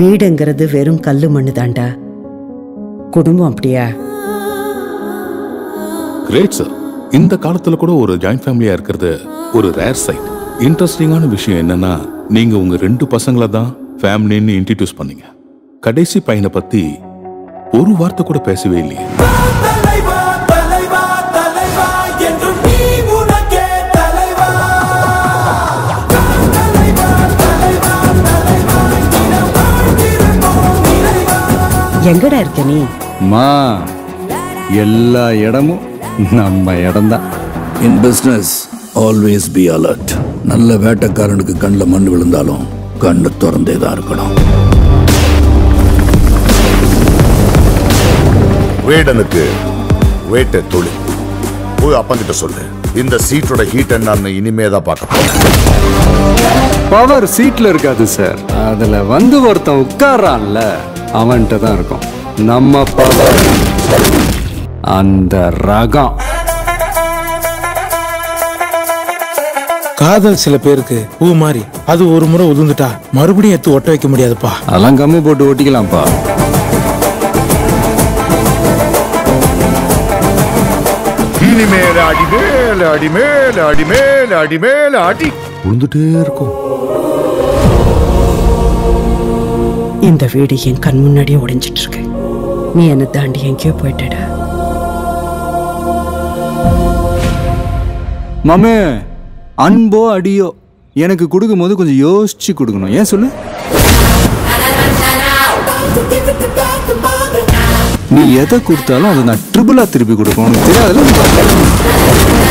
வீடுங்கிறது வெறும் கல்லு மண்ணு தாண்டா. குடும்பம் அப்படியா? கிரேட் சார் இந்த காலத்துல கூட ஒரு ஜாயிண்ட் ஃபேமிலியா இருக்கிறது ஒரு ரேர் சைட் இன்ட்ரெஸ்டிங்கான விஷயம் என்னன்னா நீங்க உங்க ரெண்டு பசங்களை தான் ஃபேமிலின்னு இன்ட்ரடியூஸ் பண்ணீங்க. கடைசி பையனை பத்தி ஒரு வார்த்தை கூட பேசவே இல்லையே. எங்கடா இருக்க நீ? மா எல்லா இடமும் நம்ம இடம்தான். In business always be alert நல்ல வேட்டைக்காரனுக்கு கண்ணில் மண் விழுந்தாலும் கண்ணு திறந்தே தான் இருக்கணும். வேடனுக்கு வேட்டை தொழில் போய் அப்பங்கிட்ட சொல்லு. இந்த சீட்டோட ஹீட் என்னன்னு இனிமே தான் பார்க்க போறேன். பவர் சீட்ல இருக்காது சார் அதுல வந்து ஒருத்தன் உட்கார்றான்ல. அவன்கிட்ட தான் இருக்கும். நம்ம பவர் அந்த ரகம். காதல் சில பேருக்கு பூ மாதிரி அது ஒரு முறை உதிர்ந்துட்டா மறுபடியும் எடுத்து ஒட்ட வைக்க முடியாதுப்பா. அதெல்லாம் கம்மி போட்டு ஓட்டிக்கலாம்ப்பா இனிமேல அடி மேல அடி மேல அடி. மேல அடி மேல அடி விழுந்துட்டே இருக்கும். இந்த வீடு என் கண் முன்னாடியே உடைஞ்சிட்டு இருக்கு நீ என்னை தாண்டி எங்கேயோ போயிட்டடா. மாமே அன்போ அடியோ எனக்கு கொடுக்கும்போது கொஞ்சம் யோசிச்சு கொடுக்கணும். ஏன் சொல்லு? நீ எதை கொடுத்தாலும் அதை நான் ட்ரிபிளா திருப்பி கொடுக்கணும். உனக்கு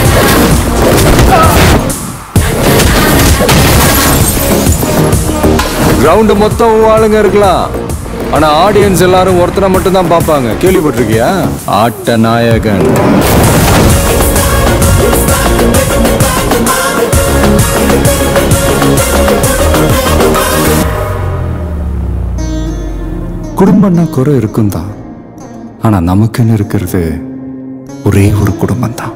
கிரவுண்டு மொத்தம் ஆளுங்க இருக்கலாம். ஆனா ஆடியன்ஸ் எல்லாரும் ஒருத்தனை மட்டும் தான் பார்ப்பாங்க. கேள்விப்பட்டிருக்கியா? ஆட்ட நாயகன். குடும்பம்னா குறை இருக்கும் தான் ஆனா நமக்குன்னு இருக்கிறது ஒரே ஒரு குடும்பம் தான்